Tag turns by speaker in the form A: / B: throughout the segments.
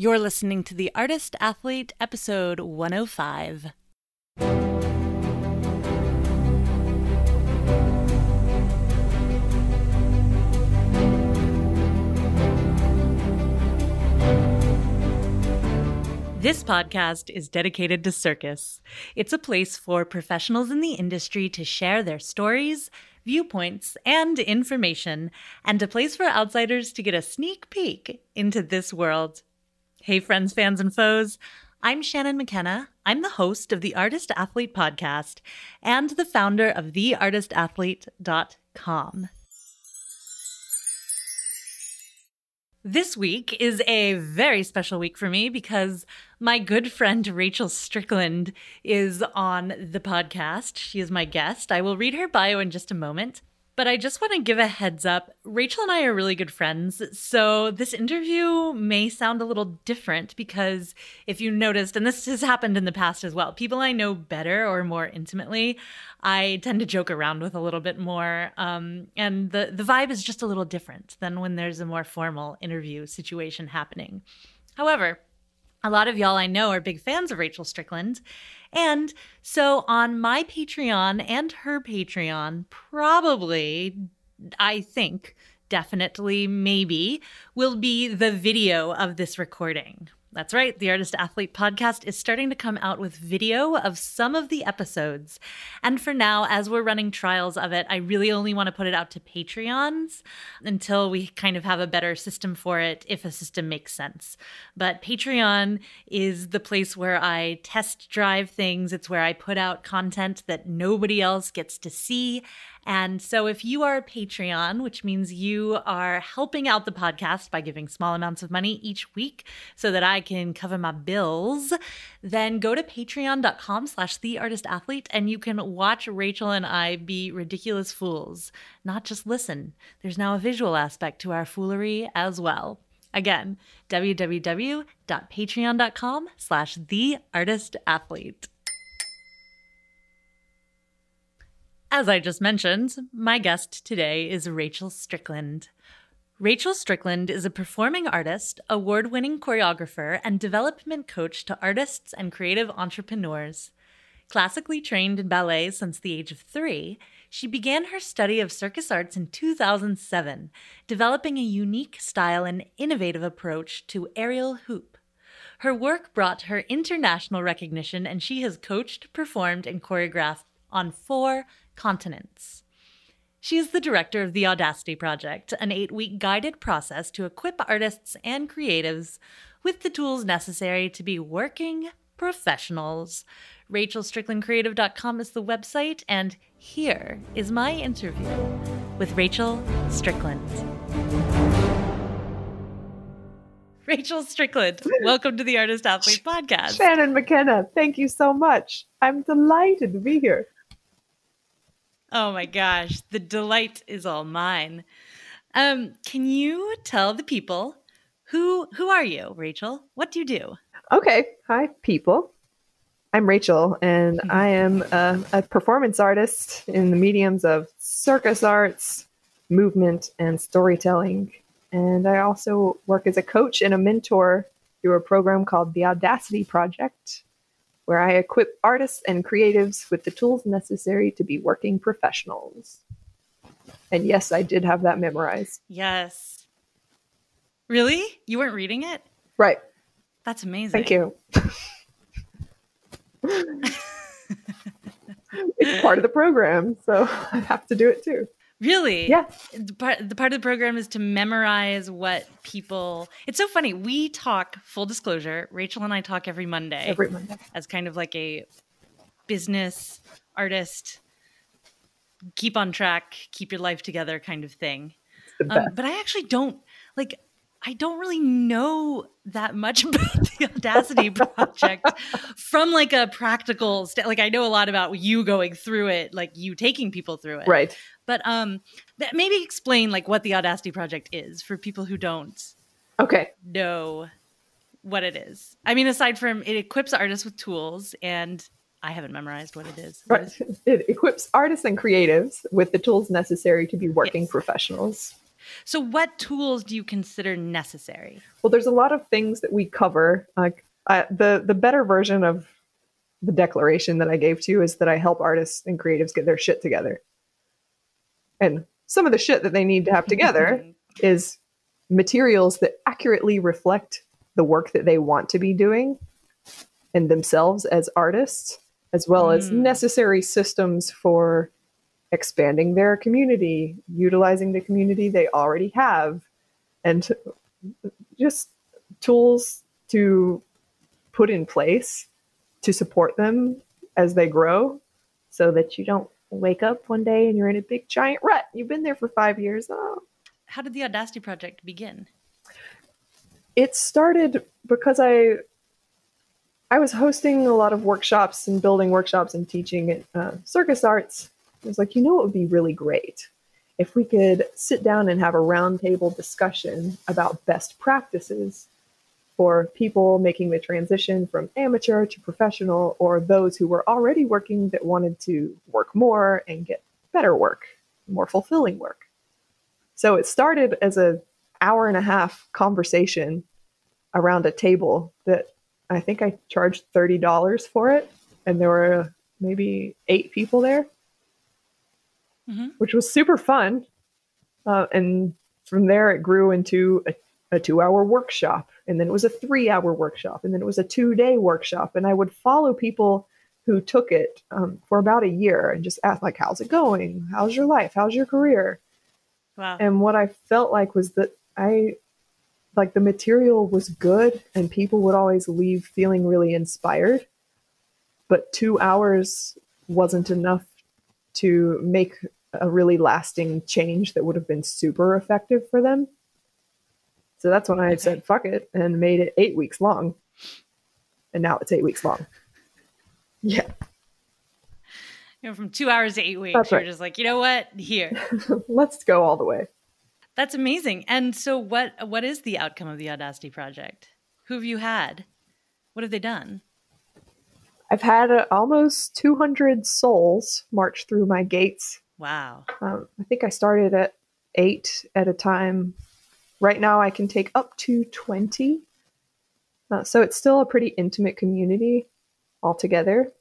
A: You're listening to The Artist Athlete, episode 105. This podcast is dedicated to circus. It's a place for professionals in the industry to share their stories, viewpoints, and information, and a place for outsiders to get a sneak peek into this world. Hey, friends, fans, and foes. I'm Shannon McKenna. I'm the host of the Artist Athlete podcast and the founder of theartistathlete.com. This week is a very special week for me because my good friend Rachel Strickland is on the podcast. She is my guest. I will read her bio in just a moment. But I just want to give a heads up. Rachel and I are really good friends. So this interview may sound a little different because if you noticed, and this has happened in the past as well, people I know better or more intimately, I tend to joke around with a little bit more. Um, and the, the vibe is just a little different than when there's a more formal interview situation happening. However, a lot of y'all I know are big fans of Rachel Strickland. And so on my Patreon and her Patreon, probably, I think, definitely, maybe, will be the video of this recording. That's right. The Artist Athlete podcast is starting to come out with video of some of the episodes. And for now, as we're running trials of it, I really only want to put it out to Patreons until we kind of have a better system for it, if a system makes sense. But Patreon is the place where I test drive things, it's where I put out content that nobody else gets to see. And so, if you are a Patreon, which means you are helping out the podcast by giving small amounts of money each week so that I can cover my bills, then go to patreon.com slash the artist athlete and you can watch Rachel and I be ridiculous fools, not just listen. There's now a visual aspect to our foolery as well. Again, www.patreon.com slash the artist athlete. As I just mentioned, my guest today is Rachel Strickland. Rachel Strickland is a performing artist, award winning choreographer, and development coach to artists and creative entrepreneurs. Classically trained in ballet since the age of three, she began her study of circus arts in 2007, developing a unique style and innovative approach to aerial hoop. Her work brought her international recognition, and she has coached, performed, and choreographed on four continents. She is the director of the Audacity Project, an eight week guided process to equip artists and creatives with the tools necessary to be working professionals. RachelStricklandCreative.com is the website, and here is my interview with Rachel Strickland. Rachel Strickland, welcome to the Artist Athlete Podcast.
B: Shannon McKenna, thank you so much. I'm delighted to be here.
A: Oh my gosh, the delight is all mine. Um, can you tell the people who who are you, Rachel? What do you do?
B: Okay, hi people. I'm Rachel, and. I am a, a performance artist in the mediums of circus arts, movement, and storytelling. And I also work as a coach and a mentor through a program called the Audacity Project, where I equip artists and creatives with the tools necessary to be working professionals. And yes, I did have that memorized.
A: Yes. Really? You weren't reading it?
B: Right.
A: That's amazing.
B: Thank you. it's part of the program, so I have to do it too.
A: Really?
B: Yeah.
A: The part, the part of the program is to memorize what people. It's so funny. We talk, full disclosure, Rachel and I talk every Monday.
B: Every Monday.
A: As kind of like a business artist, keep on track, keep your life together kind of thing. Um, but I actually don't like. I don't really know that much about the Audacity project from like a practical st- like I know a lot about you going through it, like you taking people through it.
B: Right.
A: But um maybe explain like what the Audacity project is for people who don't
B: okay
A: know what it is. I mean aside from it equips artists with tools and I haven't memorized what it is.
B: Right. It, it equips artists and creatives with the tools necessary to be working yes. professionals.
A: So, what tools do you consider necessary?
C: Well, there's a lot of things that we cover. Like uh, the the better version of the declaration that I gave to you is that I help artists and creatives get their shit together. And some of the shit that they need to have together is materials that accurately reflect the work that they want to be doing and themselves as artists, as well mm. as necessary systems for expanding their community, utilizing the community they already have, and just tools to put in place to support them as they grow so that you don't wake up one day and you're in a big giant rut. You've been there for five years. Oh.
A: How did the Audacity project begin?
C: It started because I I was hosting a lot of workshops and building workshops and teaching at uh, circus arts. I was like, you know, it would be really great if we could sit down and have a roundtable discussion about best practices for people making the transition from amateur to professional or those who were already working that wanted to work more and get better work, more fulfilling work. So it started as a hour and a half conversation around a table that I think I charged $30 for it and there were maybe 8 people there. Mm-hmm. Which was super fun. Uh, and from there, it grew into a a two hour workshop and then it was a three hour workshop and then it was a two day workshop and i would follow people who took it um, for about a year and just ask like how's it going how's your life how's your career wow. and what i felt like was that i like the material was good and people would always leave feeling really inspired but two hours wasn't enough to make a really lasting change that would have been super effective for them so that's when I said fuck it and made it eight weeks long. And now it's eight weeks long. Yeah.
A: You know, from two hours to eight weeks, that's you're right. just like, you know what? Here.
C: Let's go all the way.
A: That's amazing. And so what what is the outcome of the Audacity project? Who have you had? What have they done?
C: I've had uh, almost 200 souls march through my gates.
A: Wow.
C: Um, I think I started at eight at a time Right now, I can take up to 20. Uh, so it's still a pretty intimate community altogether.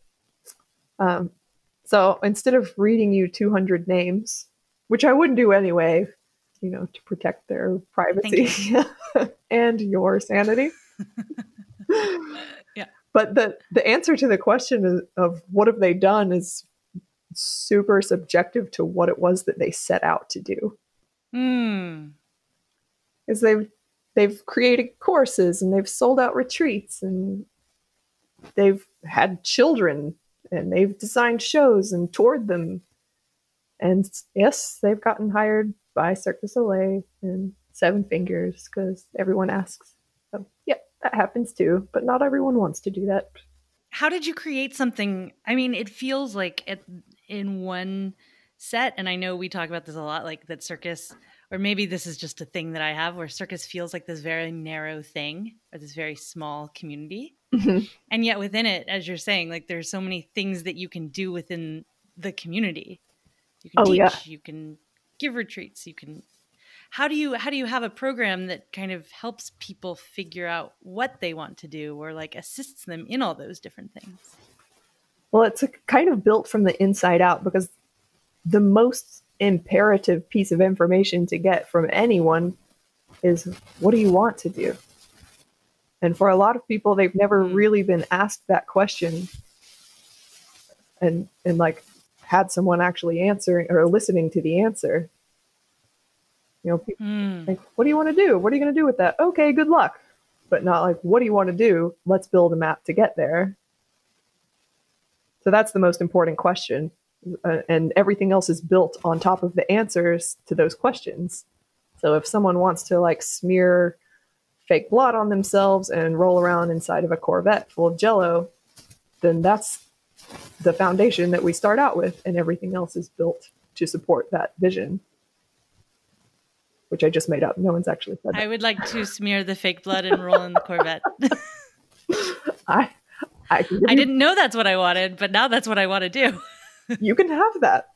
C: Um, so instead of reading you 200 names, which I wouldn't do anyway, you know, to protect their privacy you. and your sanity.
A: yeah.
C: But the the answer to the question of, of what have they done is super subjective to what it was that they set out to do.
A: Hmm
C: is they've they've created courses and they've sold out retreats and they've had children and they've designed shows and toured them. And yes, they've gotten hired by Cirque du Soleil and Seven Fingers because everyone asks. So, yeah, that happens too, but not everyone wants to do that.
A: How did you create something? I mean, it feels like it in one set, and I know we talk about this a lot, like that circus or maybe this is just a thing that I have where circus feels like this very narrow thing or this very small community. Mm-hmm. And yet within it, as you're saying, like there's so many things that you can do within the community. You can oh, teach, yeah. you can give retreats, you can how do you how do you have a program that kind of helps people figure out what they want to do or like assists them in all those different things?
C: Well, it's kind of built from the inside out because the most imperative piece of information to get from anyone is what do you want to do? And for a lot of people, they've never mm. really been asked that question and, and like had someone actually answering or listening to the answer. You know, people mm. like, what do you want to do? What are you going to do with that? Okay, good luck. But not like, what do you want to do? Let's build a map to get there. So that's the most important question uh, and everything else is built on top of the answers to those questions. So if someone wants to like smear fake blood on themselves and roll around inside of a Corvette full of jello, then that's the foundation that we start out with, and everything else is built to support that vision. Which I just made up. No one's actually said that.
A: I would like to smear the fake blood and roll in the Corvette.
C: I I,
A: I didn't know that's what I wanted, but now that's what I want to do
C: you can have that.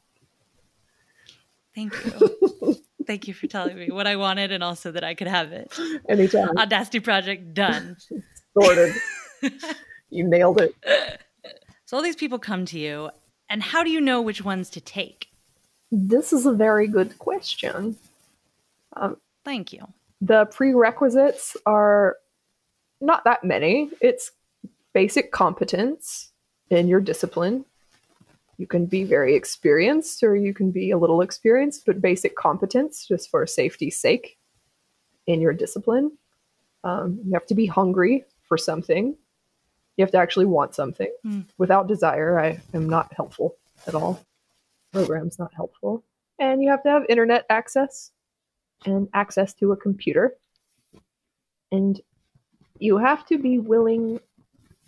A: Thank you. Thank you for telling me what I wanted and also that I could have it.
C: Anytime.
A: Audacity project done.
C: Sorted. you nailed it.
A: So all these people come to you, and how do you know which ones to take?
C: This is a very good question. Um,
A: Thank you.
C: the prerequisites are not that many. It's basic competence in your discipline. You can be very experienced or you can be a little experienced, but basic competence just for safety's sake in your discipline. Um, you have to be hungry for something. You have to actually want something.
A: Hmm.
C: Without desire, I am not helpful at all. Program's not helpful. And you have to have internet access and access to a computer. And you have to be willing,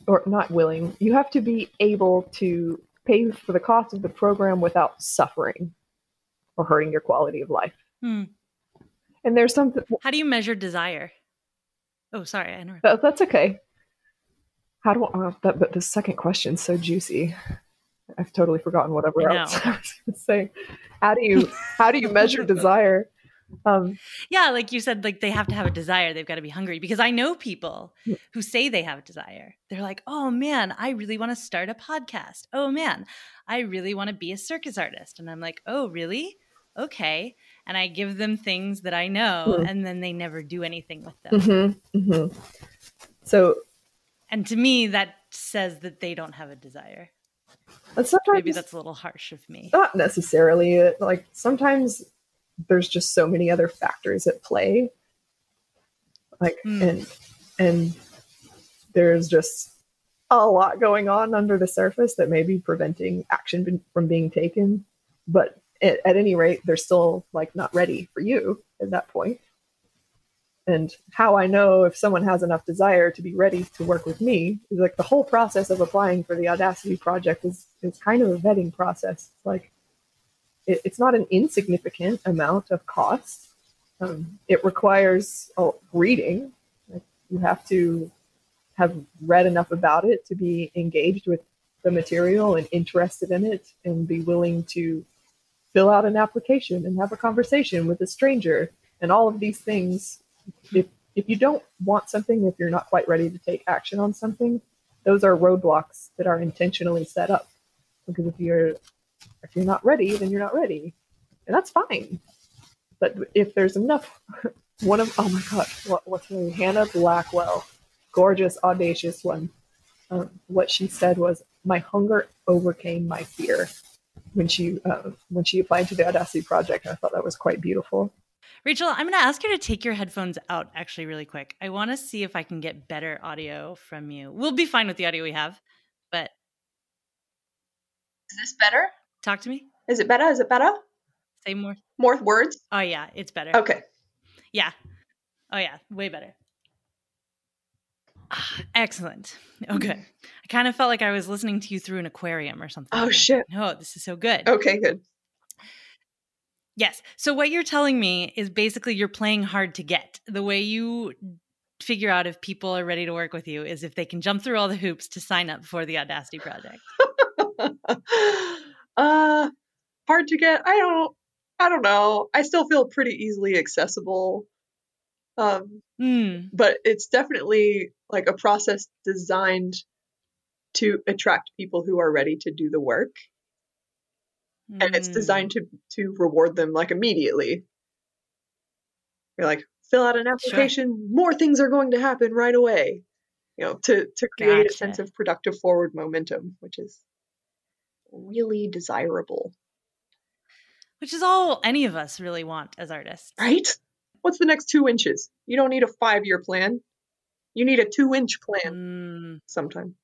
C: or not willing, you have to be able to pay for the cost of the program without suffering or hurting your quality of life.
A: Hmm.
C: And there's something
A: How do you measure desire? Oh, sorry, I interrupted.
C: that, that's okay. How do I, uh, that? But the second question's so juicy. I've totally forgotten whatever
A: I
C: else. I was going to say. How do you how do you measure desire? Um,
A: Yeah, like you said, like they have to have a desire. They've got to be hungry because I know people who say they have a desire. They're like, oh man, I really want to start a podcast. Oh man, I really want to be a circus artist. And I'm like, oh, really? Okay. And I give them things that I know,
C: Hmm.
A: and then they never do anything with them.
C: mm-hmm. Mm-hmm. So
A: And to me, that says that they don't have a desire.
C: and sometimes
A: Maybe that's a little harsh of me.
C: not necessarily like sometimes there's just so many other factors at play. Like
A: Hmm.
C: and and there's just a lot going on under the surface that may be preventing action from being taken. But at, at any rate they're still like not ready for you at that point. And how i know if someone has enough desire to be ready to work with me is like the whole process of applying for the audacity project is is kind of a vetting process. It's like it, it's not an insignificant amount of cost. Um, it requires reading. You have to have read enough about it to be engaged with the material and interested in it and be willing to fill out an application and have a conversation with a stranger and all of these things. If if you don't want something if you're not quite ready to take action on something those are roadblocks that are intentionally set up. Because if you're if you're not ready then you're not ready. And that's fine. But if there's enough one of oh my god what, what's her name? Hannah blackwell. Gorgeous audacious one. Um, what she said was my hunger overcame my fear. When she uh, when she applied to the audacity project i thought that was quite beautiful.
A: Rachel, I'm going to ask you to take your headphones out actually really quick. I want to see if I can get better audio from you. We'll be fine with the audio we have, but
D: Is this better?
A: Talk to me.
D: Is it better? Is it better?
A: Say more.
D: More words?
A: Oh yeah, it's better.
D: Okay.
A: Yeah. Oh yeah, way better. Ah, Excellent. Oh good. I kind of felt like I was listening to you through an aquarium or something.
D: Oh, shit.
A: No, this is so good.
D: Okay, good.
A: Yes. So what you're telling me is basically you're playing hard to get. The way you figure out if people are ready to work with you is if they can jump through all the hoops to sign up for the Audacity project.
D: uh hard to get. I don't I don't know. I still feel pretty easily accessible. Um
A: Hmm.
D: but it's definitely like a process designed to attract people who are ready to do the work and it's
A: Hmm.
D: designed to to reward them like immediately. You're like, fill out an application, more things are going to happen right away. You know, to to create a sense of productive forward momentum, which is really desirable.
A: Which is all any of us really want as artists.
D: Right? What's the next two inches? You don't need a five year plan. You need a two inch plan
A: Hmm.
D: sometime.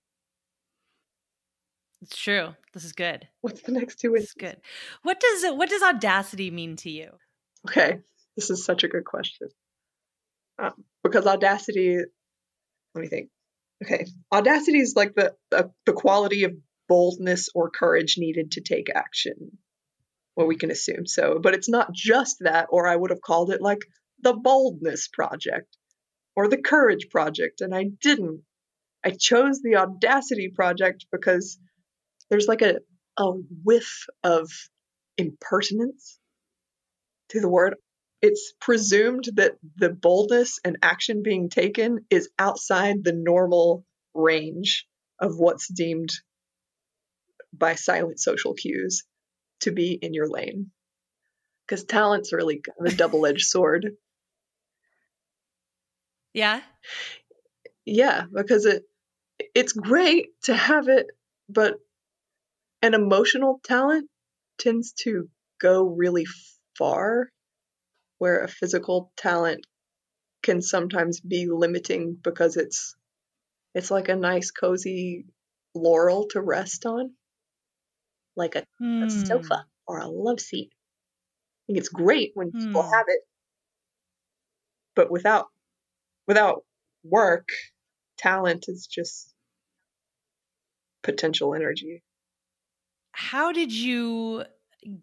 A: It's true. This is good.
D: What's the next two inches?
A: is good. What does it, what does audacity mean to you?
D: Okay, this is such a good question. Um, because Audacity, let me think. Okay, Audacity is like the, the the quality of boldness or courage needed to take action. What we can assume. So, but it's not just that, or I would have called it like the boldness project or the courage project, and I didn't. I chose the Audacity project because there's like a a whiff of impertinence to the word
C: it's presumed that the boldness and action being taken is outside the normal range of what's deemed by silent social cues to be in your lane. Because talent's really kind of a double edged sword.
A: Yeah.
C: Yeah, because it it's great to have it, but an emotional talent tends to go really far, where a physical talent can sometimes be limiting because it's it's like a nice cozy laurel to rest on, like a, a sofa
A: Hmm.
C: or a love seat. I think it's great when people
A: Hmm.
C: have it, but without without work, talent is just potential energy.
A: How did you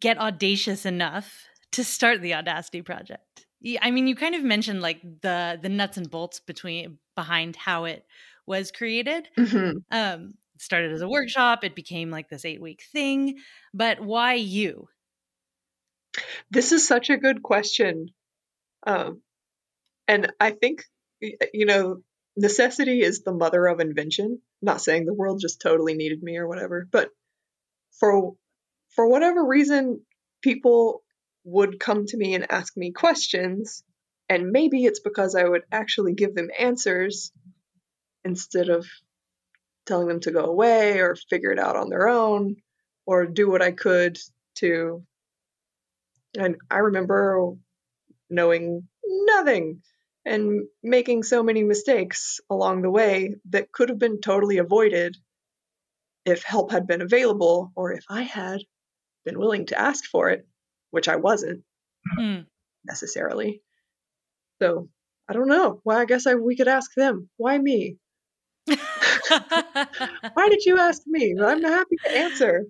A: get audacious enough to start the Audacity project? I mean, you kind of mentioned like the the nuts and bolts between behind how it was created.
C: Mhm.
A: Um, started as a workshop, it became like this eight week thing. But why you?
C: This is such a good question. Um, and I think, you know, necessity is the mother of invention. Not saying the world just totally needed me or whatever, but for for whatever reason, people would come to me and ask me questions, and maybe it's because I would actually give them answers instead of telling them to go away or figure it out on their own or do what I could to and I remember knowing nothing and making so many mistakes along the way that could have been totally avoided if help had been available or if I had been willing to ask for it, which I wasn't
A: Hmm.
C: necessarily. So I don't know. Well, I guess I, we could ask them. Why me? Why did you ask me? I'm happy to answer.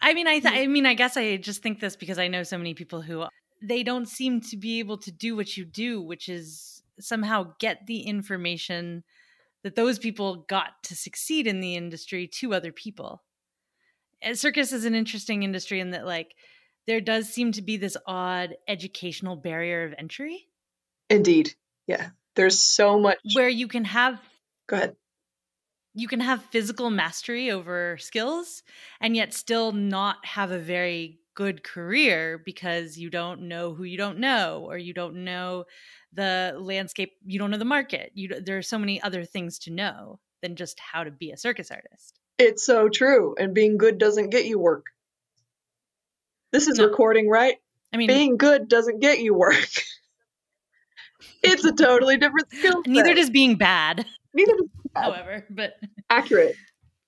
A: I mean, I hmm. th- I mean, I guess I just think this because I know so many people who uh, they don't seem to be able to do what you do, which is somehow get the information that those people got to succeed in the industry to other people. And circus is an interesting industry in that, like, there does seem to be this odd educational barrier of entry
C: Indeed. Yeah. There's so much.
A: where you can have
C: Go ahead.
A: You can have physical mastery over skills and yet still not have a very good career because you don't know who you don't know or you don't know the landscape you don't know the market you there are so many other things to know than just how to be a circus artist
C: It's so true. And being good doesn't get you work. This is
A: No.
C: recording, right?
A: i mean
C: Being good doesn't get you work. it's a totally different skill.
A: neither does being bad
C: neither does bad.
A: however but
C: accurate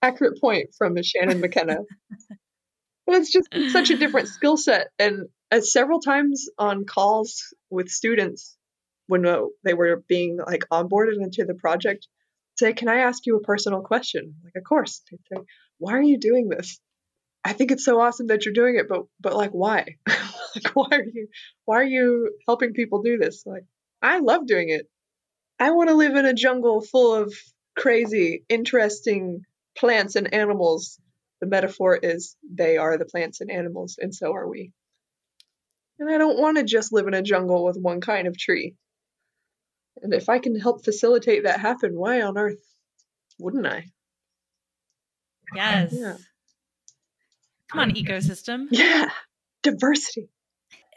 C: accurate point from Shannon McKenna. but it's just such a different skill set. And as several times on calls with students when uh, they were being like onboarded into the project, say, "Can I ask you a personal question?" Like, of course. They'd say, "Why are you doing this?" I think it's so awesome that you're doing it, but but like, why? like, why are you why are you helping people do this? Like, I love doing it. I want to live in a jungle full of crazy, interesting plants and animals. The metaphor is they are the plants and animals, and so are we. And I don't want to just live in a jungle with one kind of tree. And if I can help facilitate that happen, why on earth wouldn't I?
A: yes
C: Yeah.
A: come on ecosystem
C: Yeah, diversity.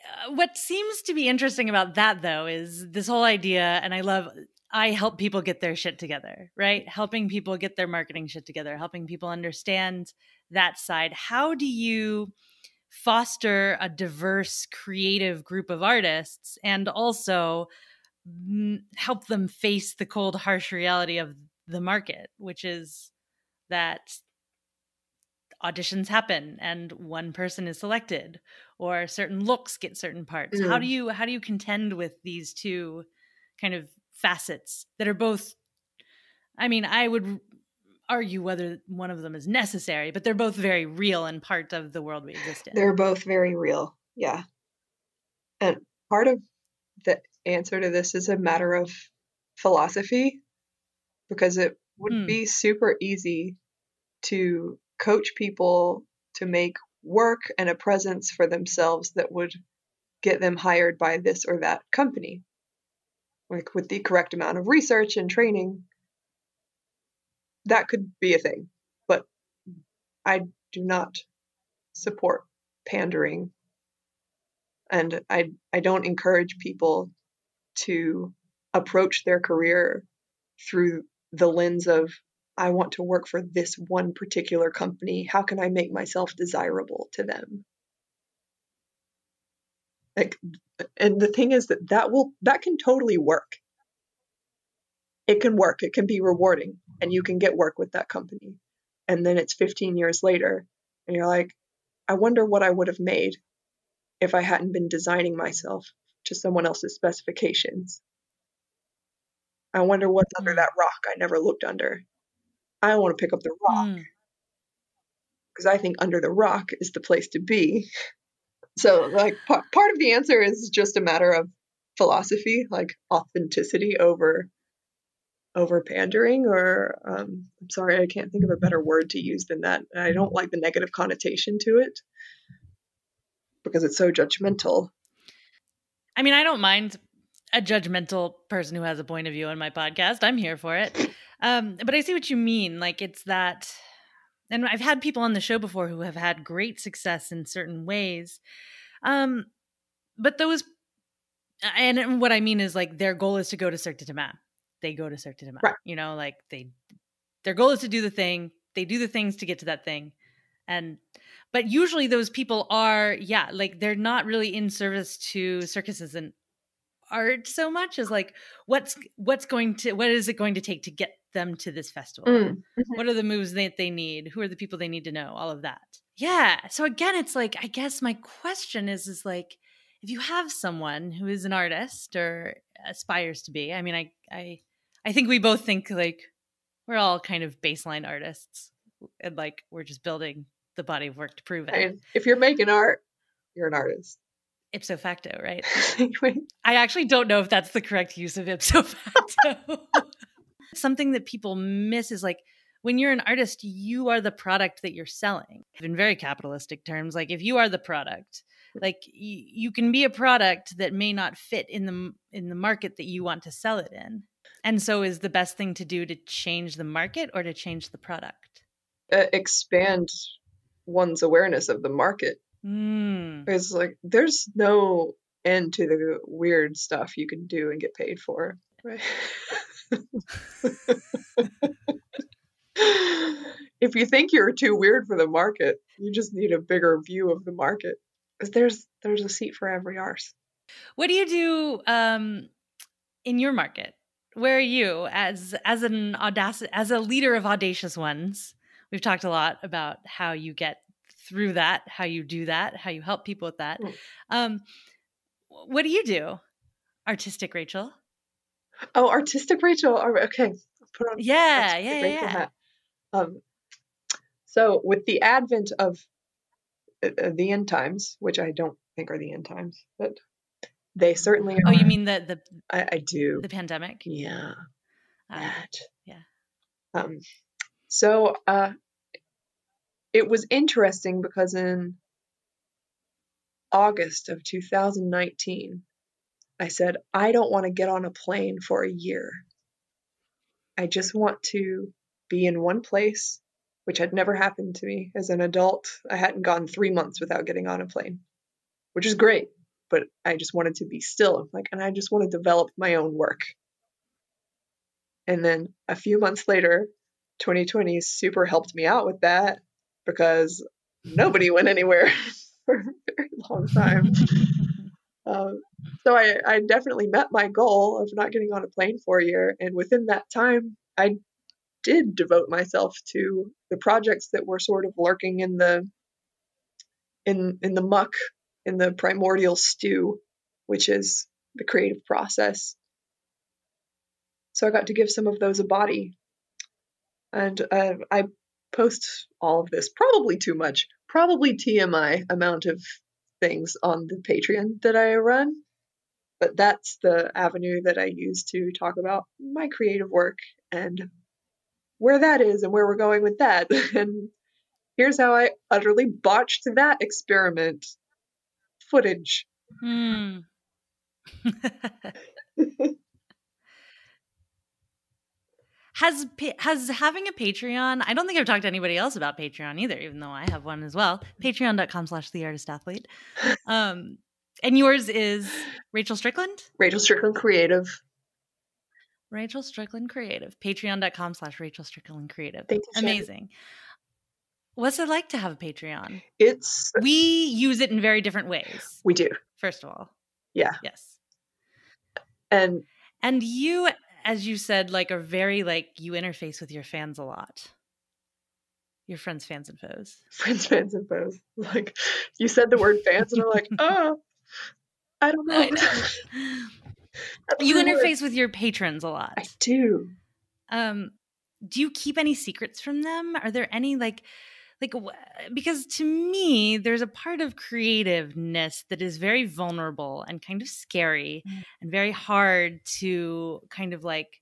A: Uh, what seems to be interesting about that though is this whole idea and i love i help people get their shit together right? Helping people get their marketing shit together helping people understand that side. How do you foster a diverse creative group of artists and also mm, help them face the cold harsh reality of the market which is that auditions happen and one person is selected or certain looks get certain parts how
C: Mm.
A: do you how do you contend with these two kind of facets that are both i mean i would argue whether one of them is necessary but they're both very real and part of the world we exist in
C: They're both very real. Yeah. And part of the answer to this is a matter of philosophy because it would
A: Hmm.
C: be super easy to coach people to make work and a presence for themselves that would get them hired by this or that company. Like with the correct amount of research and training, that could be a thing. But I do not support pandering. And I I don't encourage people to approach their career through the lens of I want to work for this one particular company. How can I make myself desirable to them? Like, and the thing is that that will that can totally work. It can work. It can be rewarding, and you can get work with that company. And then it's 15 years later, and you're like, I wonder what I would have made if I hadn't been designing myself to someone else's specifications. I wonder what's under
A: Mm.
C: that rock I never looked under. I want to pick up the rock
A: Mm.
C: because I think under the rock is the place to be. So, like, p- part of the answer is just a matter of philosophy, like authenticity over over pandering. Or, um, I'm sorry, I can't think of a better word to use than that. I don't like the negative connotation to it because it's so judgmental.
A: I mean, I don't mind a judgmental person who has a point of view on my podcast. I'm here for it. Um, but I see what you mean. Like it's that, and I've had people on the show before who have had great success in certain ways. Um, but those, and what I mean is like their goal is to go to Cirque du Demain. They go to Cirque du Demain.
C: Right.
A: You know, like they, their goal is to do the thing. They do the things to get to that thing, and but usually those people are yeah like they're not really in service to circuses and art so much as like what's what's going to what is it going to take to get them to this festival?
C: Mm.
A: what are the moves that they need? Who are the people they need to know? All of that. Yeah so again it's like i guess my question is is like if you have someone who is an artist or aspires to be i mean i i i think we both think like we're all kind of baseline artists and like we're just building the body of work to prove it.
C: If you're making art, you're an artist.
A: ipso facto right? I actually don't know if that's the correct use of ipso facto. Something that people miss is like when you're an artist, you are the product that you're selling. In very capitalistic terms, like if you are the product, like y- you can be a product that may not fit in the in the market that you want to sell it in. And so is the best thing to do to change the market or to change the product?
C: uh, expand one's awareness of the market.
A: Mm.
C: It's like there's no end to the weird stuff you can do and get paid for. Right? if you think you're too weird for the market, you just need a bigger view of the market. Because there's there's a seat for every arse.
A: What do you do um, in your market? Where are you as as an audacious as a leader of audacious ones? We've talked a lot about how you get through that, how you do that, how you help people with that.
C: Mm.
A: Um, what do you do, artistic Rachel?
C: Oh, artistic Rachel. Okay. Put on
A: Yeah, yeah, yeah,
C: Rachel
A: yeah.
C: hat. Um, so with the advent of uh, uh, the end times, which I don't think are the end times, but they certainly are.
A: Oh, you mean the the
C: I, I do.
A: the pandemic?
C: yeah,
A: Uh,
C: that.
A: yeah.
C: Um, so uh, it was interesting because in August of 2019, I said, I don't want to get on a plane for a year. I just want to be in one place, which had never happened to me as an adult. I hadn't gone three months without getting on a plane, which is great, but I just wanted to be still. Like, and I just want to develop my own work. And then a few months later, 2020 super helped me out with that because nobody went anywhere for a very long time. Um, so I, I definitely met my goal of not getting on a plane for a year, and within that time, I did devote myself to the projects that were sort of lurking in the in in the muck, in the primordial stew, which is the creative process. So I got to give some of those a body, and uh, I post all of this probably too much, probably TMI amount of things on the Patreon that I run. But that's the avenue that I use to talk about my creative work and where that is and where we're going with that. And here's how I utterly botched that experiment footage.
A: Hmm. has has having a Patreon? I don't think I've talked to anybody else about Patreon either, even though I have one as well. Patreon.com slash the artist athlete. Um, and yours is Rachel Strickland?
C: Rachel Strickland Creative.
A: Rachel Strickland Creative. Patreon.com slash Rachel Strickland Creative.
C: Thank you,
A: Amazing. What's it like to have a Patreon?
C: It's
A: We use it in very different ways,
C: we do.
A: first of all.
C: Yeah.
A: Yes.
C: And
A: And you, as you said, like are very like you interface with your fans a lot. Your friends, fans, and foes.
C: friends, fans, and foes. Like you said the word fans, and I'm like, oh, I don't know.
A: I know. You interface with your patrons a lot.
C: I do.
A: Um, do you keep any secrets from them? Are there any like, like because to me, there's a part of creativeness that is very vulnerable and kind of scary
C: Mm.
A: and very hard to kind of like.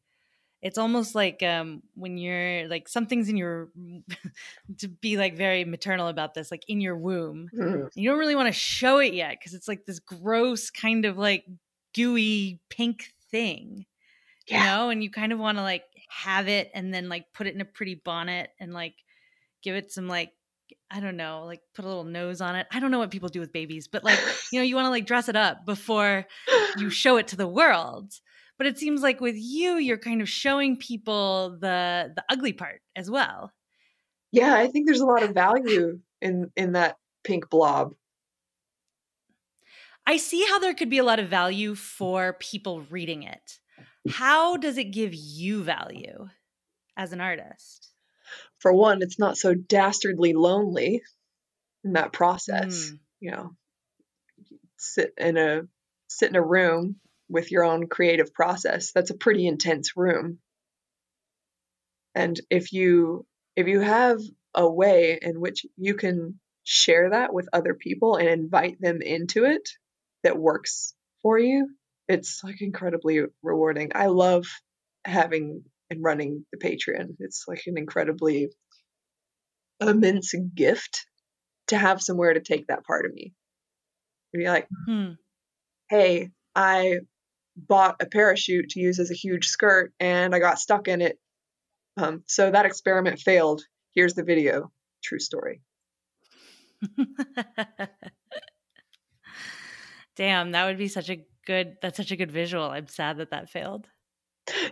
A: It's almost like um, when you're like something's in your to be like very maternal about this, like in your womb,
C: Mm.
A: you don't really want to show it yet because it's like this gross kind of like gooey pink thing you know and you kind of want to like have it and then like put it in a pretty bonnet and like give it some like i don't know like put a little nose on it i don't know what people do with babies but like you know you want to like dress it up before you show it to the world but it seems like with you you're kind of showing people the the ugly part as well
C: Yeah, I think there's a lot of value in in that pink blob.
A: I see how there could be a lot of value for people reading it. How does it give you value as an artist?
C: For one, it's not so dastardly lonely in that process.
A: Mm.
C: You know, sit in a sit in a room with your own creative process. That's a pretty intense room. And if you if you have a way in which you can share that with other people and invite them into it that works for you, it's like incredibly rewarding. I love having and running the Patreon. It's like an incredibly immense gift to have somewhere to take that part of me. And be like,
A: Hmm.
C: hey, I bought a parachute to use as a huge skirt and I got stuck in it. Um, so that experiment failed. Here's the video. True story.
A: Damn, that would be such a good that's such a good visual. I'm sad that that failed.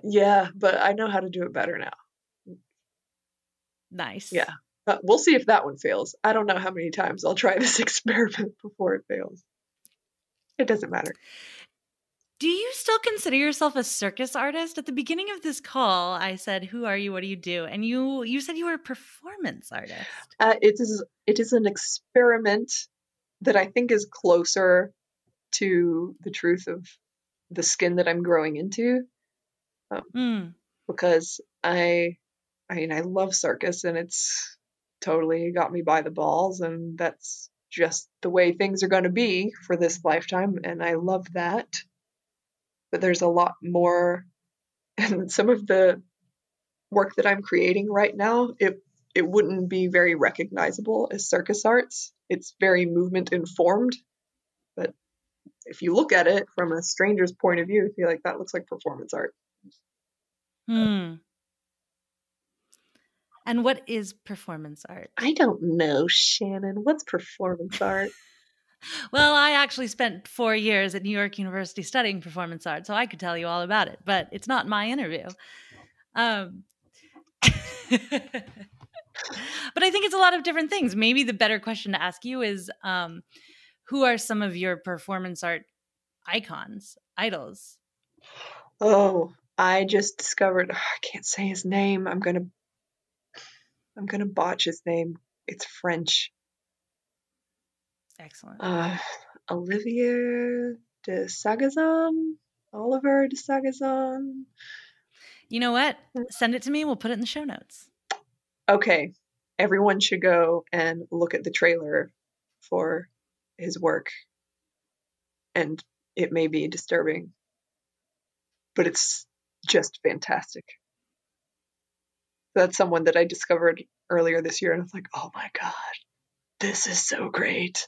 C: Yeah, but I know how to do it better now.
A: Nice.
C: Yeah. But we'll see if that one fails. I don't know how many times I'll try this experiment before it fails. It doesn't matter.
A: Do you still consider yourself a circus artist? At the beginning of this call, I said, "Who are you? What do you do?" And you you said you were a performance artist.
C: Uh, it is it is an experiment that I think is closer to the truth of the skin that I'm growing into
A: Mm.
C: because I I mean I love circus and it's totally got me by the balls and that's just the way things are going to be for this lifetime and I love that. But there's a lot more and some of the work that I'm creating right now it it wouldn't be very recognizable as circus arts. It's very movement informed. But if you look at it from a stranger's point of view, you feel like that looks like performance art.
A: Hmm. And what is performance art?
C: I don't know, Shannon. What's performance art?
A: Well, I actually spent four years at New York University studying performance art, so I could tell you all about it, but it's not my interview. Um, but I think it's a lot of different things. Maybe the better question to ask you is um, who are some of your performance art icons, idols?
C: Oh, I just discovered I can't say his name. I'm gonna I'm gonna botch his name. It's French.
A: Excellent.
C: Uh Olivier de Sagazan? Oliver de Sagazan?
A: You know what? Send it to me. We'll put it in the show notes.
C: Okay. Everyone should go and look at the trailer for his work. And it may be disturbing, but it's just fantastic. That's someone that I discovered earlier this year, and I was like, oh my god, this is so great.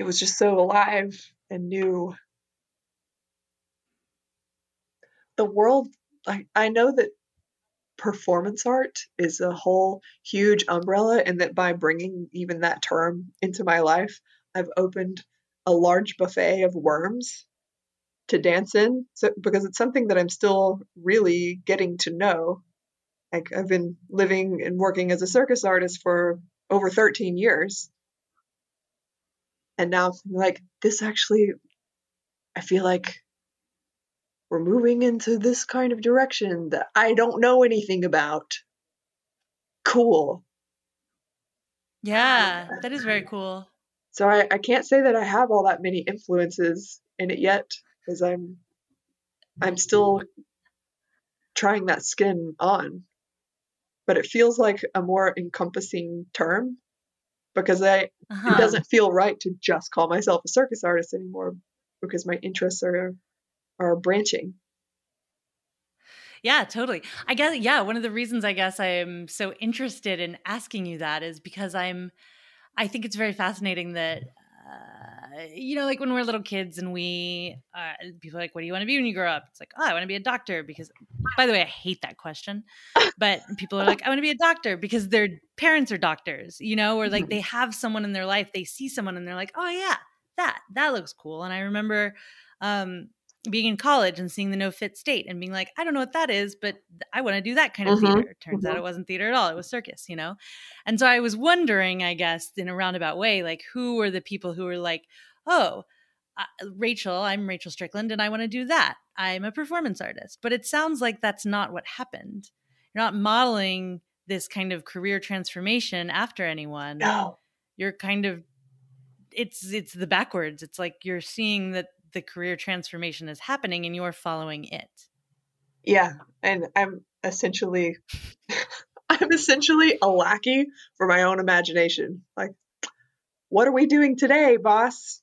C: it was just so alive and new. The world, I, I know that performance art is a whole huge umbrella, and that by bringing even that term into my life, I've opened a large buffet of worms to dance in so, because it's something that I'm still really getting to know. Like I've been living and working as a circus artist for over 13 years. And now like this actually I feel like we're moving into this kind of direction that I don't know anything about. Cool.
A: Yeah, that is very cool.
C: So I, I can't say that I have all that many influences in it yet because I'm I'm still trying that skin on. But it feels like a more encompassing term because I uh-huh. it doesn't feel right to just call myself a circus artist anymore because my interests are are branching.
A: Yeah, totally. I guess yeah, one of the reasons I guess I'm so interested in asking you that is because I'm I think it's very fascinating that you know, like when we're little kids and we, uh, people are like, what do you want to be when you grow up? It's like, oh, I want to be a doctor because, by the way, I hate that question. But people are like, I want to be a doctor because their parents are doctors, you know, or like mm-hmm. they have someone in their life, they see someone and they're like, oh, yeah, that, that looks cool. And I remember, um, being in college and seeing the NoFit State and being like, I don't know what that is, but I want to do that kind of mm-hmm. theater. Turns mm-hmm. out it wasn't theater at all. It was circus, you know? And so I was wondering, I guess, in a roundabout way, like who were the people who were like, oh, uh, Rachel, I'm Rachel Strickland and I want to do that. I'm a performance artist. But it sounds like that's not what happened. You're not modeling this kind of career transformation after anyone.
C: No.
A: You're kind of it's it's the backwards. It's like you're seeing that the career transformation is happening and you're following it.
C: Yeah, and I'm essentially I'm essentially a lackey for my own imagination. Like what are we doing today, boss?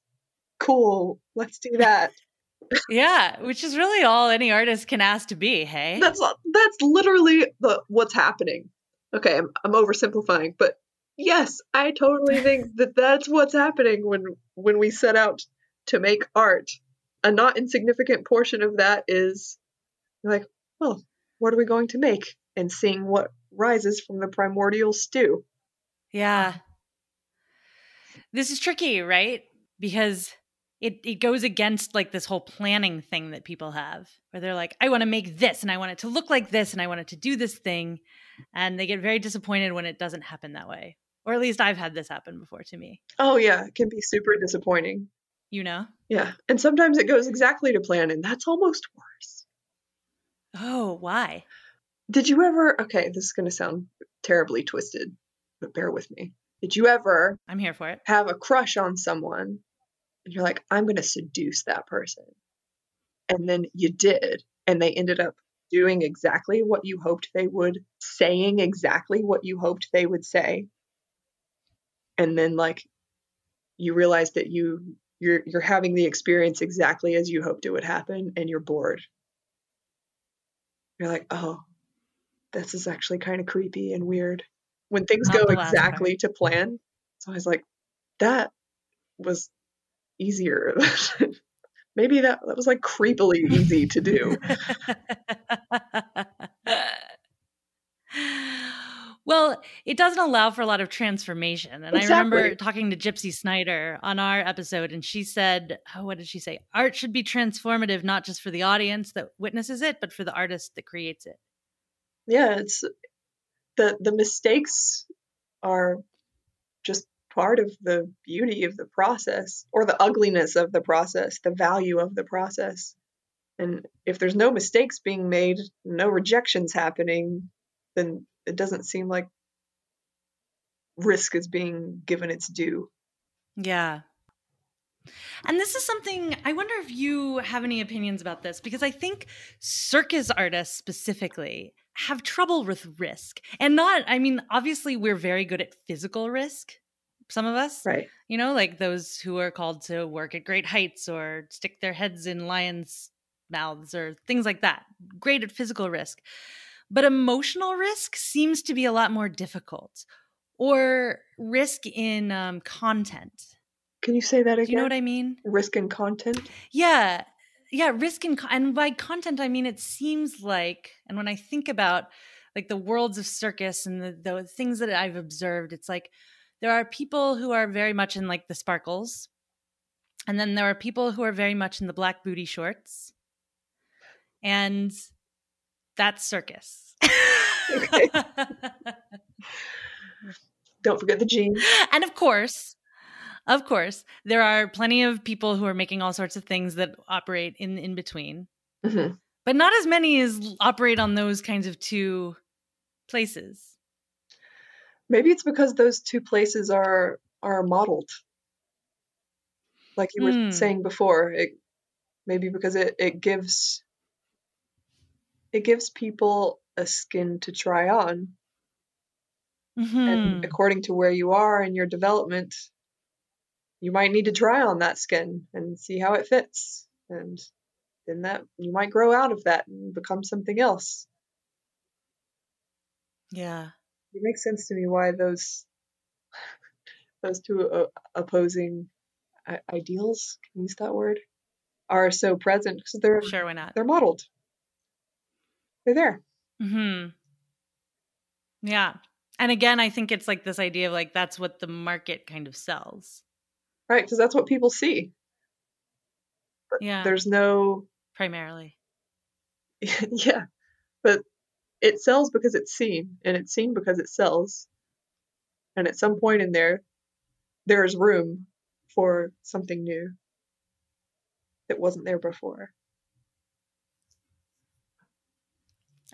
C: Cool, let's do that.
A: yeah, which is really all any artist can ask to be, hey?
C: That's that's literally the what's happening. Okay, I'm, I'm oversimplifying, but yes, I totally think that that's what's happening when when we set out to make art. A not insignificant portion of that is like, well, what are we going to make? And seeing what rises from the primordial stew.
A: Yeah. This is tricky, right? Because it, it goes against like this whole planning thing that people have where they're like, I want to make this and I want it to look like this and I want it to do this thing. And they get very disappointed when it doesn't happen that way. Or at least I've had this happen before to me.
C: Oh, yeah. It can be super disappointing
A: you know?
C: Yeah. And sometimes it goes exactly to plan, and that's almost worse.
A: Oh, why?
C: Did you ever? Okay, this is going to sound terribly twisted, but bear with me. Did you ever?
A: I'm here for it.
C: Have a crush on someone, and you're like, I'm going to seduce that person. And then you did, and they ended up doing exactly what you hoped they would, saying exactly what you hoped they would say. And then, like, you realize that you you're you're having the experience exactly as you hoped it would happen and you're bored. You're like oh this is actually kind of creepy and weird. When things Not go exactly to plan so i was like that was easier. Maybe that that was like creepily easy to do
A: Well, it doesn't allow for a lot of transformation. And exactly. I remember talking to Gypsy Snider on our episode, and she said, oh, what did she say? Art should be transformative, not just for the audience that witnesses it, but for the artist that creates it.
C: Yeah, it's the the mistakes are just part of the beauty of the process or the ugliness of the process, the value of the process. And if there's no mistakes being made, no rejections happening, then it doesn't seem like risk is being given its due.
A: Yeah. And this is something I wonder if you have any opinions about this because I think circus artists specifically have trouble with risk. And not, I mean, obviously, we're very good at physical risk, some of us.
C: Right.
A: You know, like those who are called to work at great heights or stick their heads in lions' mouths or things like that. Great at physical risk. But emotional risk seems to be a lot more difficult, or risk in um, content.
C: Can you say that again?
A: Do you know what I mean?
C: Risk and content.
A: Yeah. Yeah, risk and con- and by content I mean it seems like and when I think about like the worlds of circus and the, the things that I've observed it's like there are people who are very much in like the sparkles and then there are people who are very much in the black booty shorts and that's circus.
C: Okay. Don't forget the jeans.
A: and of course, of course, there are plenty of people who are making all sorts of things that operate in in between,
C: hmm
A: but not as many as operate on those kinds of two places.
C: Maybe it's because those two places are are modeled. Like you were
A: Hmm.
C: saying before, it maybe because it, it gives it gives people a skin to try on. And
A: Mhm.
C: according to where you are in your development, you might need to try on that skin and see how it fits. And then that you might grow out of that and become something else.
A: Yeah.
C: It makes sense to me why those those two uh, opposing I- ideals, can you use that word, are so present because they're
A: Sure, why not?
C: they're modeled. They're there.
A: Mhm. Yeah. And again, I think it's like this idea of like that's what the market kind of sells.
C: Right, because that's what people see.
A: But Yeah.
C: There's no
A: primarily.
C: yeah, but it sells because it's seen, and it's seen because it sells. And at some point in there, there is room for something new that wasn't there before.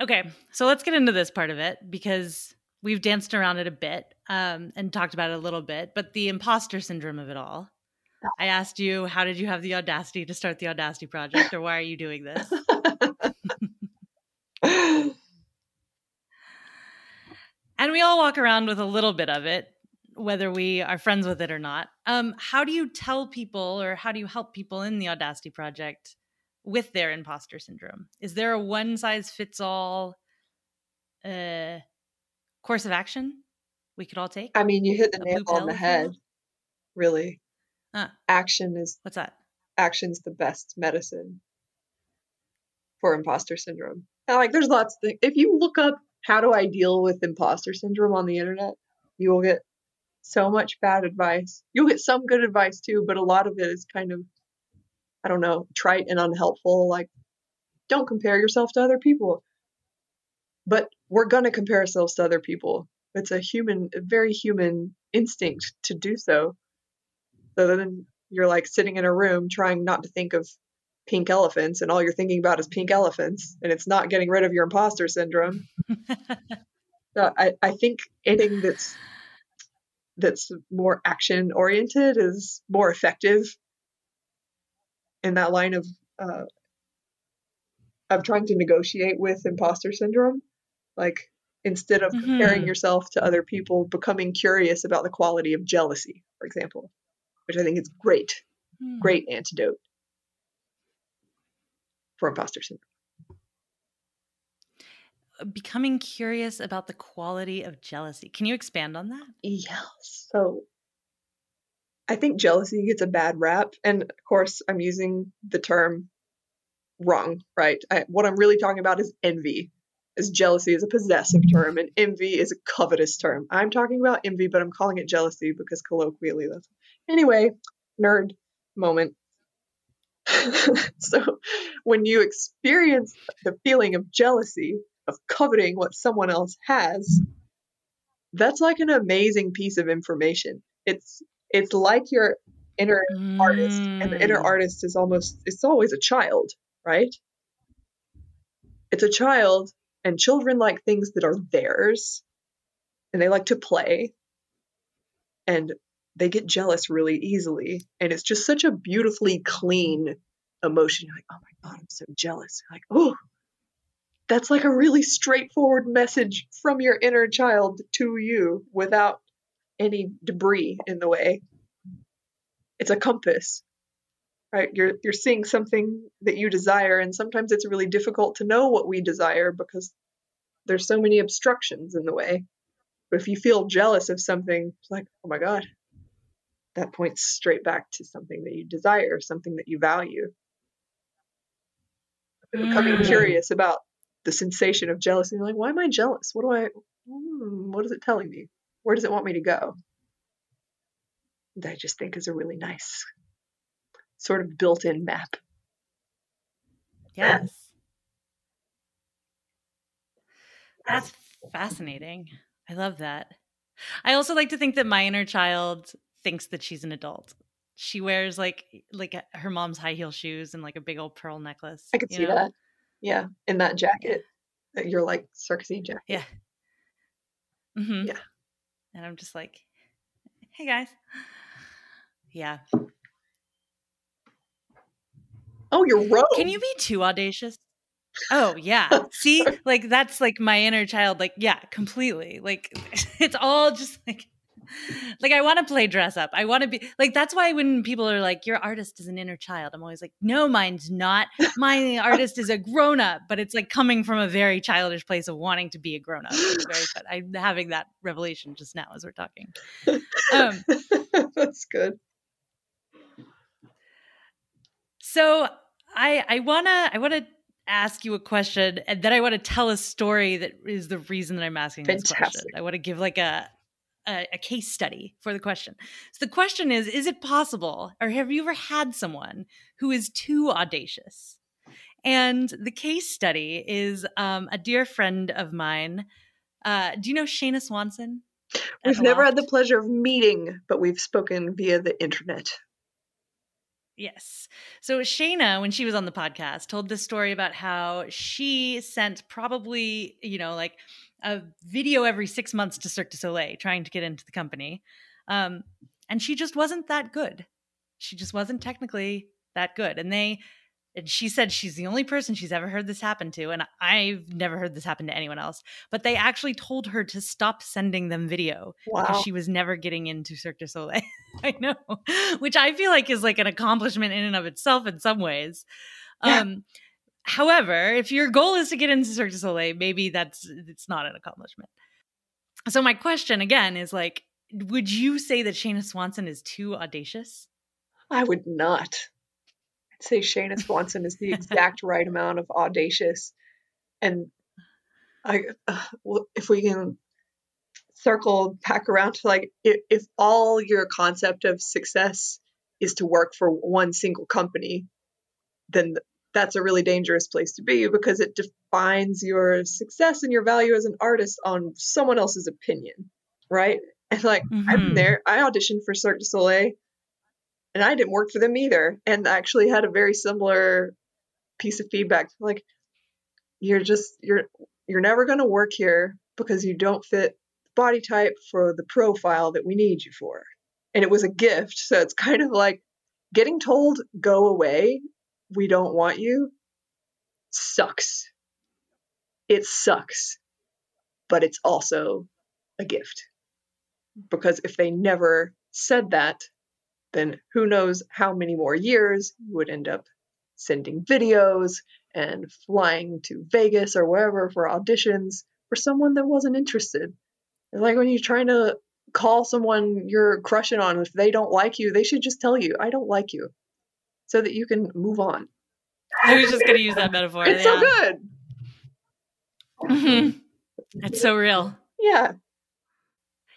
A: Okay, so let's get into this part of it because we've danced around it a bit um, and talked about it a little bit, but the imposter syndrome of it all. I asked you, how did you have the audacity to start the Audacity Project, or why are you doing this? and we all walk around with a little bit of it, whether we are friends with it or not. Um, how do you tell people, or how do you help people in the Audacity Project with their imposter syndrome? Is there a one size fits all uh, course of action we could all take?
C: I mean, you hit the
A: A
C: nail on the head. Really,
A: Huh.
C: action is
A: What's that?
C: action's the best medicine for imposter syndrome. And like, there's lots of things. If you look up how do I deal with imposter syndrome on the internet, you will get so much bad advice. You'll get some good advice too, but a lot of it is kind of, I don't know, trite and unhelpful. Like, don't compare yourself to other people. But we're gonna compare ourselves to other people. It's a human, a very human instinct to do so. So then you're like sitting in a room trying not to think of pink elephants, and all you're thinking about is pink elephants, and it's not getting rid of your imposter syndrome. So I, I think anything that's that's more action oriented is more effective in that line of uh, of trying to negotiate with imposter syndrome. Like instead of comparing
A: Mhm.
C: yourself to other people, becoming curious about the quality of jealousy, for example, which I think is great,
A: Hmm.
C: great antidote for imposter syndrome.
A: Becoming curious about the quality of jealousy. Can you expand on that?
C: Yes. So I think jealousy gets a bad rap. And of course, I'm using the term wrong, right? I, what I'm really talking about is envy, as jealousy is a possessive term and envy is a covetous term. I'm talking about envy, but I'm calling it jealousy because colloquially that's. Anyway, nerd moment. so when you experience the feeling of jealousy, of coveting what someone else has, that's like an amazing piece of information. It's it's like your inner artist, and the inner
A: Mm.
C: artist is almost it's always a child, right? It's a child, and children like things that are theirs, and they like to play, and they get jealous really easily, and it's just such a beautifully clean emotion. You're like, oh my god, I'm so jealous. You're like, oh, that's like a really straightforward message from your inner child to you without any debris in the way. It's a compass, right? You're you're seeing something that you desire, and sometimes it's really difficult to know what we desire because there's so many obstructions in the way. But if you feel jealous of something, it's like, oh my god, that points straight back to something that you desire, something that you value. Becoming
A: Mm.
C: curious about the sensation of jealousy, like, why am I jealous? What do I, hmm, what is it telling me? Where does it want me to go? That I just think is a really nice sort of built in map.
A: Yes. That's fascinating. I love that. I also like to think that my inner child thinks that she's an adult. She wears like like her mom's high heel shoes and like a big old pearl necklace.
C: I could see
A: know?
C: that. Yeah, in that jacket, that you're like circusy jacket.
A: Yeah. Mm-hmm.
C: Yeah.
A: And I'm just like, hey guys. Yeah.
C: Oh, you're Rome.
A: Can you be too audacious? Oh yeah. See, like that's like my inner child. Like yeah, completely. Like it's all just like, like I want to play dress up. I want to be like. That's why when people are like, "Your artist is an inner child," I'm always like, "No, mine's not. My artist is a grown up." But it's like coming from a very childish place of wanting to be a grown up. It's. I'm having that revelation just now as we're talking. Um,
C: That's good.
A: So I I wanna I wanna ask you a question and then I want to tell a story that is the reason that I'm asking this question. I want to give like a, a a case study for the question. So the question is is it possible or have you ever had someone who is too audacious? And the case study is um, a dear friend of mine. Uh, do you know Shayna Swanson?
C: We've never had the pleasure of meeting, but we've spoken via the internet.
A: Yes. So Shayna, when she was on the podcast, told this story about how she sent probably, you know, like a video every six months to Cirque du Soleil trying to get into the company. Um, and she just wasn't that good. She just wasn't technically that good. And they, and she said she's the only person she's ever heard this happen to. And I've never heard this happen to anyone else. But they actually told her to stop sending them video because she was never getting into Cirque du Soleil. I know, which I feel like is like an accomplishment in and of itself in some ways.
C: Yeah.
A: Um, however, if your goal is to get into Cirque du Soleil, maybe that's it's not an accomplishment. So my question again is like, would you say that Shayna Swanson is too audacious?
C: I would not. I'd say Shayna Swanson is the exact right amount of audacious. And I, uh, well, if we can circle back around to like, if, if all your concept of success is to work for one single company, then that's a really dangerous place to be because it defines your success and your value as an artist on someone else's opinion, right? And like, I've been
A: Mhm.
C: there. I auditioned for Cirque du Soleil and I didn't work for them either. And actually had a very similar piece of feedback. Like, you're just you're you're never gonna work here because you don't fit body type for the profile that we need you for. And it was a gift, so it's kind of like getting told go away, we don't want you sucks. It sucks. But it's also a gift. Because if they never said that, then who knows how many more years you would end up sending videos and flying to Vegas or wherever for auditions for someone that wasn't interested. It's like when you're trying to call someone you're crushing on, if they don't like you, they should just tell you, I don't like you, so that you can move on.
A: I was just going to use that metaphor.
C: It's
A: yeah.
C: so good.
A: Mhm. It's so real.
C: Yeah.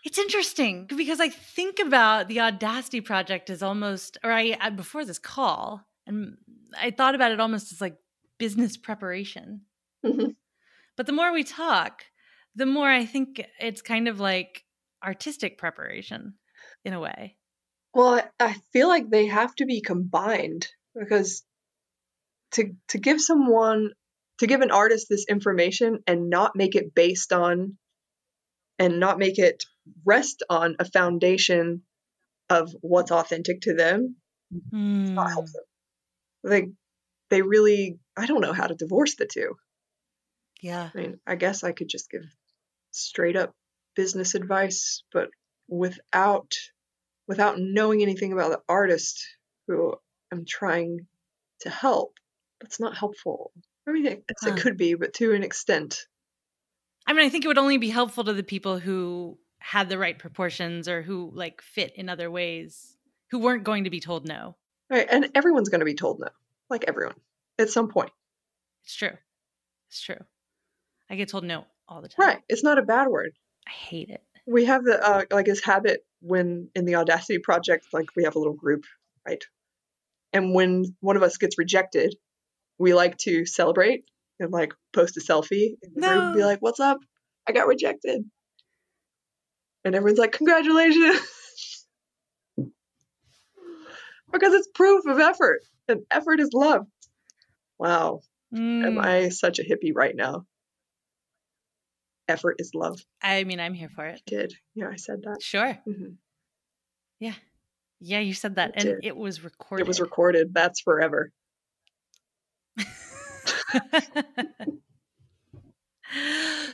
A: It's interesting because I think about the Audacity project as almost, or I, I before this call, and I thought about it almost as like business preparation.
C: Mhm.
A: But the more we talk, the more I think it's kind of like artistic preparation in a way.
C: Well, I, feel like they have to be combined because to to give someone to give an artist this information and not make it based on and not make it rest on a foundation of what's authentic to them not
A: Hmm.
C: help them. Like they really I don't know how to divorce the two.
A: Yeah.
C: I mean, I guess I could just give straight up business advice, but without without knowing anything about the artist who I'm trying to help, that's not helpful. I mean, it,
A: Huh.
C: it could be, but to an extent.
A: I mean, I think it would only be helpful to the people who had the right proportions or who like fit in other ways. who weren't going to be told no.
C: Right. And everyone's going to be told no, like everyone at some point.
A: It's true. It's true. I get told no all the time.
C: Right. It's not a bad word.
A: I hate it.
C: We have the, uh, like, this habit when in the Audacity project, like, we have a little group, right? And when one of us gets rejected, we like to celebrate and, like, post a selfie in the group and be like, what's up? I got rejected. And everyone's like, congratulations. because it's proof of effort, and effort is love. Wow. Am
A: Mm,
C: I such a hippie right now? Effort is love.
A: I mean, I'm here for it.
C: Did. Yeah, I said that.
A: Sure.
C: hmm
A: Yeah, you said that,
C: I
A: and
C: did.
A: it was recorded.
C: It was recorded. That's forever.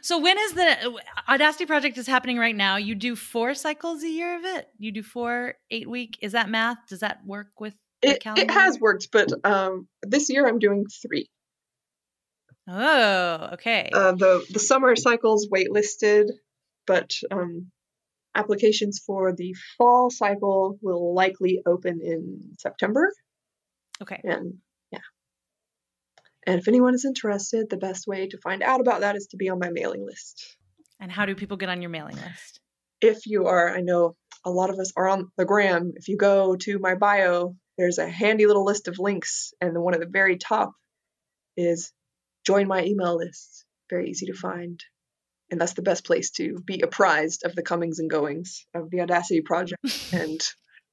A: so when is the Audacity project is happening right now? You do four cycles a year of it. You do four eight week. Is that math? Does that work with the
C: It,
A: calendar?
C: it has worked, but um, this year I'm doing three.
A: Oh, okay.
C: Uh, the the summer cycle's waitlisted, but um, applications for the fall cycle will likely open in September.
A: okay.
C: And yeah. And if anyone is interested, the best way to find out about that is to be on my mailing list.
A: And how do people get on your mailing list?
C: if you are, I know a lot of us are on the gram. If you go to my bio, there's a handy little list of links, and the one at the very top is join my email list. Very easy to find. And that's the best place to be apprised of the comings and goings of the Audacity project and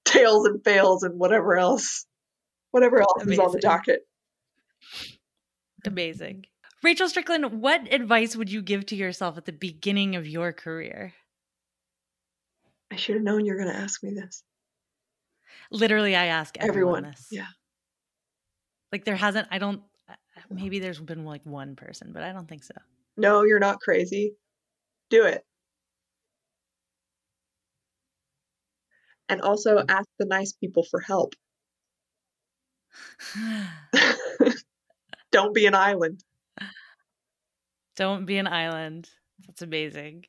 C: tales and fails and whatever else, whatever else is on the docket.
A: Amazing. Rachel Strickland, what advice would you give to yourself at the beginning of your career?
C: I should have known you were going to ask me this.
A: Literally, I ask everyone,
C: Everyone.
A: this.
C: Yeah.
A: Like there hasn't, I don't, maybe there's been like one person, but I don't think so.
C: No, you're not crazy. Do it. And also hmm. ask the nice people for help. Don't be an island.
A: Don't be an island. That's amazing.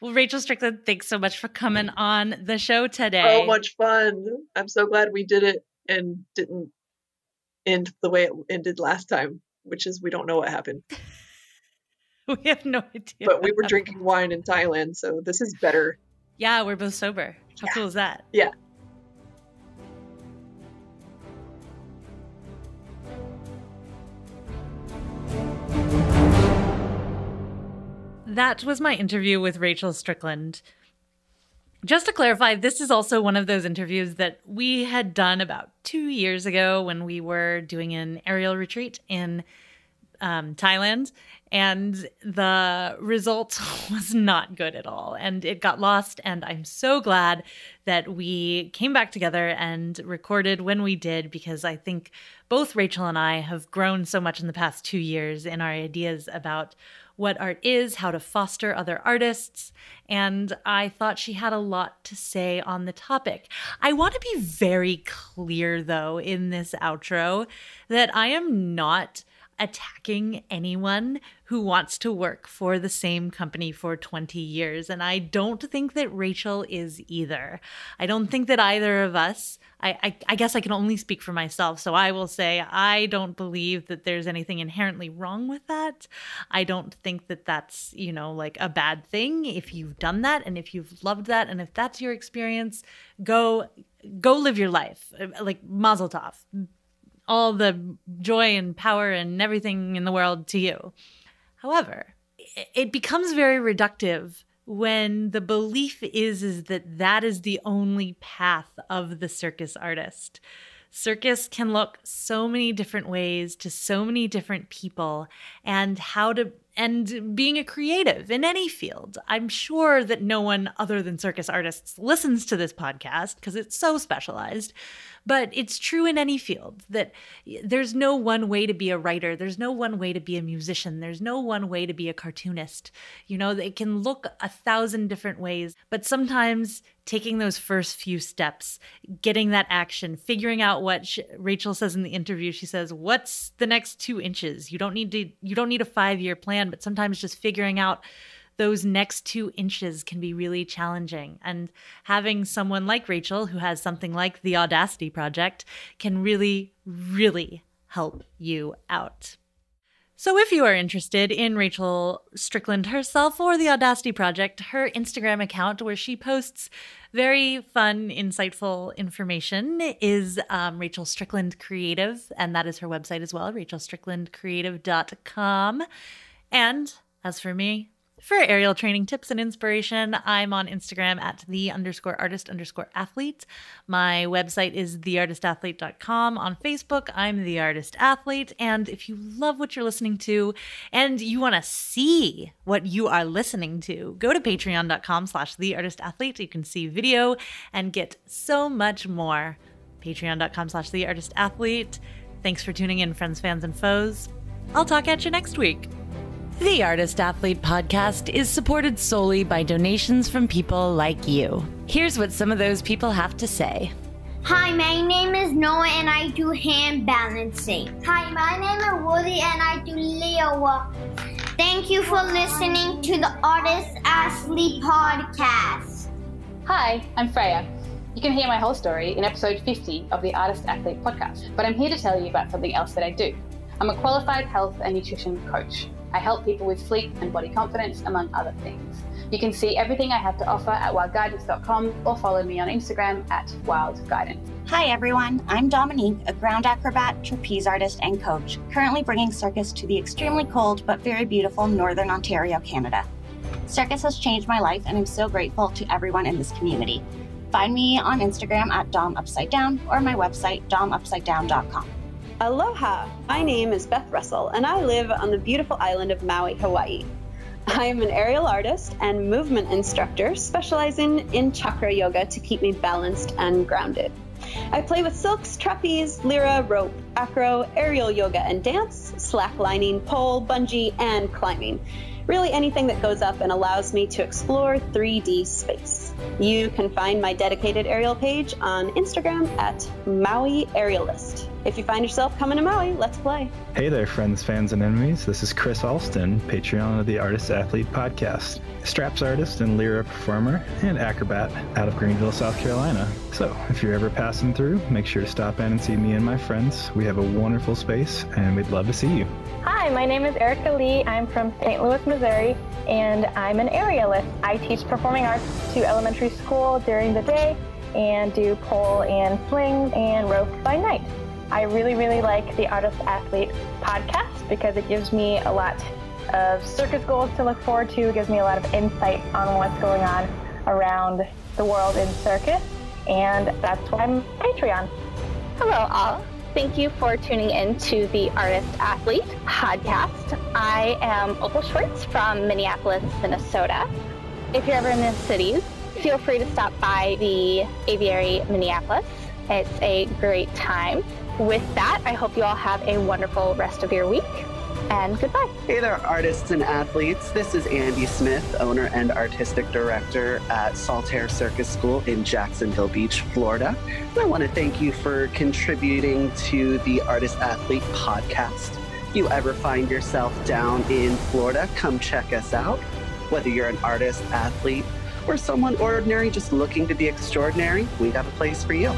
A: Well, Rachel Strickland, thanks so much for coming on the show today.
C: So much fun. I'm so glad we did it and didn't end the way it ended last time, which is we don't know what happened.
A: We have no idea.
C: But we were drinking wine in Thailand, so this is better.
A: Yeah, we're both sober. How
C: Yeah.
A: cool is that?
C: Yeah.
A: That was my interview with Rachel Strickland. Just to clarify, this is also one of those interviews that we had done about two years ago when we were doing an aerial retreat in um, Thailand, and the result was not good at all. And it got lost. And I'm so glad that we came back together and recorded when we did, because I think both Rachel and I have grown so much in the past two years in our ideas about what art is, how to foster other artists, and I thought she had a lot to say on the topic. I want to be very clear, though, in this outro that I am not attacking anyone who wants to work for the same company for 20 years. And I don't think that Rachel is either. I don't think that either of us, I, I, I guess I can only speak for myself. So I will say I don't believe that there's anything inherently wrong with that. I don't think that that's, you know, like a bad thing if you've done that and if you've loved that. And if that's your experience, go go live your life. Like Mazel Tov all the joy and power and everything in the world to you. However, it becomes very reductive when the belief is is that that is the only path of the circus artist. Circus can look so many different ways to so many different people and how to and being a creative in any field. I'm sure that no one other than circus artists listens to this podcast because it's so specialized. But it's true in any field that there's no one way to be a writer. There's no one way to be a musician. There's no one way to be a cartoonist. You know, it can look a thousand different ways, but sometimes taking those first few steps, getting that action, figuring out what sh Rachel says in the interview, she says, "What's the next 2 inches?" You don't need to you don't need a 5-year plan, but sometimes just figuring out those next two inches can be really challenging. And having someone like Rachel, who has something like the Audacity Project, can really, really help you out. So, if you are interested in Rachel Strickland herself or the Audacity Project, her Instagram account, where she posts very fun, insightful information, is um, Rachel Strickland Creative, and that is her website as well, rachelstricklandcreative.com. And as for me, for aerial training tips and inspiration, I'm on Instagram at the underscore artist underscore athlete. My website is theartistathlete.com. On Facebook, I'm the artist athlete. And if you love what you're listening to and you want to see what you are listening to, go to patreon.com slash the artist athlete. You can see video and get so much more. Patreon.com slash the artist athlete. Thanks for tuning in, friends, fans, and foes. I'll talk at you next week. The Artist Athlete podcast is supported solely by donations from people like you. Here's what some of those people have to say.
E: Hi, my name is Noah and I do hand balancing. Hi, my name is Woody and I do Leo walk. Thank you for listening to the Artist Athlete podcast.
F: Hi, I'm Freya. You can hear my whole story in episode 50 of the Artist Athlete podcast, but I'm here to tell you about something else that I do. I'm a qualified health and nutrition coach. I help people with sleep and body confidence, among other things. You can see everything I have to offer at wildguidance.com or follow me on Instagram at wildguidance.
G: Hi everyone, I'm Dominique, a ground acrobat, trapeze artist, and coach, currently bringing circus to the extremely cold but very beautiful Northern Ontario, Canada. Circus has changed my life, and I'm so grateful to everyone in this community. Find me on Instagram at Dom Upside Down or my website, domupsidedown.com.
H: Aloha! My name is Beth Russell, and I live on the beautiful island of Maui, Hawaii. I am an aerial artist and movement instructor specializing in chakra yoga to keep me balanced and grounded. I play with silks, trapeze, lyra, rope, acro, aerial yoga and dance, slacklining, pole, bungee, and climbing. Really anything that goes up and allows me to explore 3D space. You can find my dedicated aerial page on Instagram at Maui Aerialist. If you find yourself coming to Maui, let's play.
I: Hey there, friends, fans, and enemies. This is Chris Alston, Patreon of the Artist Athlete Podcast, straps artist and lyra performer and acrobat out of Greenville, South Carolina. So, if you're ever passing through, make sure to stop in and see me and my friends. We have a wonderful space, and we'd love to see you.
J: Hi, my name is Erica Lee. I'm from St. Louis, Missouri, and I'm an aerialist. I teach performing arts to elementary school during the day and do pole and swing and rope by night. I really, really like the Artist Athlete podcast because it gives me a lot of circus goals to look forward to. It gives me a lot of insight on what's going on around the world in circus, and that's why I'm Patreon.
K: Hello, all. Thank you for tuning in to the Artist Athlete podcast. I am Opal Schwartz from Minneapolis, Minnesota. If you're ever in the cities, feel free to stop by the Aviary Minneapolis. It's a great time. With that, I hope you all have a wonderful rest of your week and goodbye.
L: Hey there, artists and athletes. This is Andy Smith, owner and artistic director at Saltaire Circus School in Jacksonville Beach, Florida. And I want to thank you for contributing to the Artist Athlete podcast. If you ever find yourself down in Florida, come check us out. Whether you're an artist, athlete, or someone ordinary just looking to be extraordinary, we got a place for you.